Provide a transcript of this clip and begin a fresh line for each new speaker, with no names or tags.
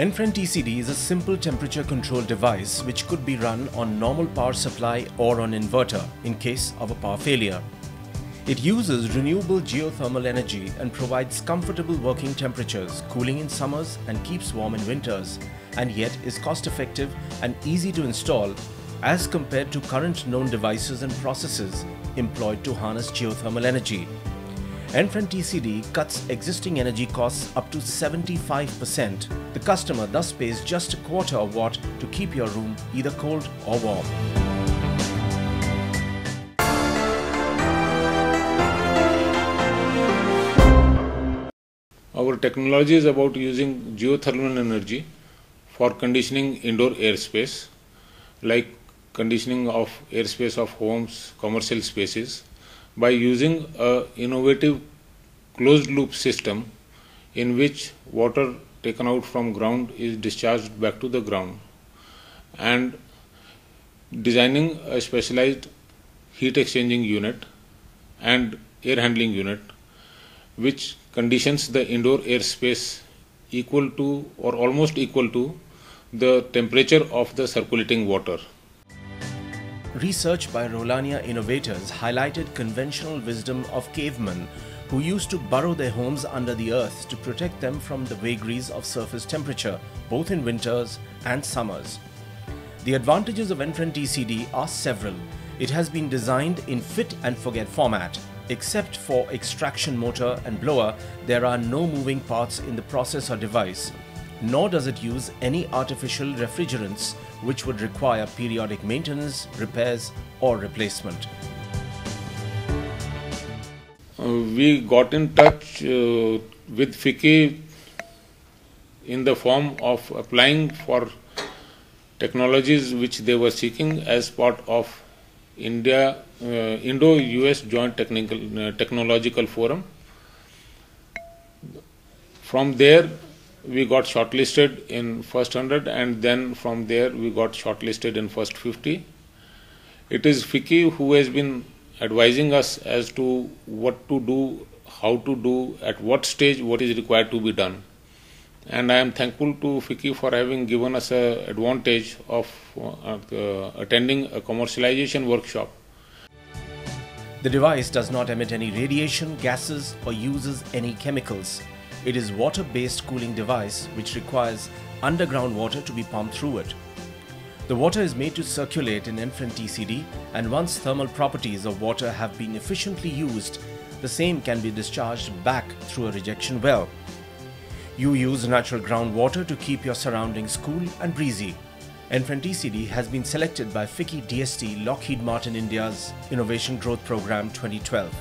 Enfren TCD is a simple temperature control device which could be run on normal power supply or on inverter in case of a power failure. It uses renewable geothermal energy and provides comfortable working temperatures, cooling in summers and keeps warm in winters, and yet is cost effective and easy to install as compared to current known devices and processes employed to harness geothermal energy. Enfren TCD cuts existing energy costs up to 75%. The customer thus pays just a quarter of watt to keep your room either cold or warm.
Our technology is about using geothermal energy for conditioning indoor airspace, like conditioning of airspace of homes, commercial spaces, by using a innovative closed loop system in which water taken out from ground is discharged back to the ground and designing a specialized heat exchanging unit and air handling unit which conditions the indoor airspace equal to or almost equal to the temperature of the circulating water.
Research by Rohlania innovators highlighted conventional wisdom of cavemen who used to burrow their homes under the earth to protect them from the vagaries of surface temperature, both in winters and summers. The advantages of Enfren TCD are several. It has been designed in fit and forget format. Except for extraction motor and blower, there are no moving parts in the process or device, nor does it use any artificial refrigerants which would require periodic maintenance, repairs or replacement.
Uh, we got in touch uh, with FICCI in the form of applying for technologies which they were seeking as part of India uh, Indo-US Joint Technical uh, Technological Forum. From there, we got shortlisted in first 100 and then from there we got shortlisted in first 50 it is FICCI who has been advising us as to what to do how to do at what stage what is required to be done. And i am thankful to FICCI for having given us a advantage of uh, uh, attending a commercialization workshop.
The device does not emit any radiation gases or uses any chemicals it is water-based cooling device which requires underground water to be pumped through it. The water is made to circulate in Enfren TCD and once thermal properties of water have been efficiently used, the same can be discharged back through a rejection well. You use natural groundwater to keep your surroundings cool and breezy. Enfren TCD has been selected by FICCI DST Lockheed Martin India's Innovation Growth Program 2012.